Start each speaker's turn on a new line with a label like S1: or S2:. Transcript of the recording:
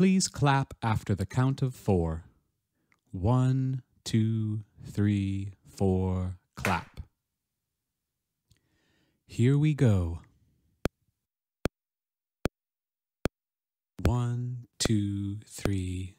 S1: Please clap after the count of four. One, two, three, four, clap. Here we go. One, two, three,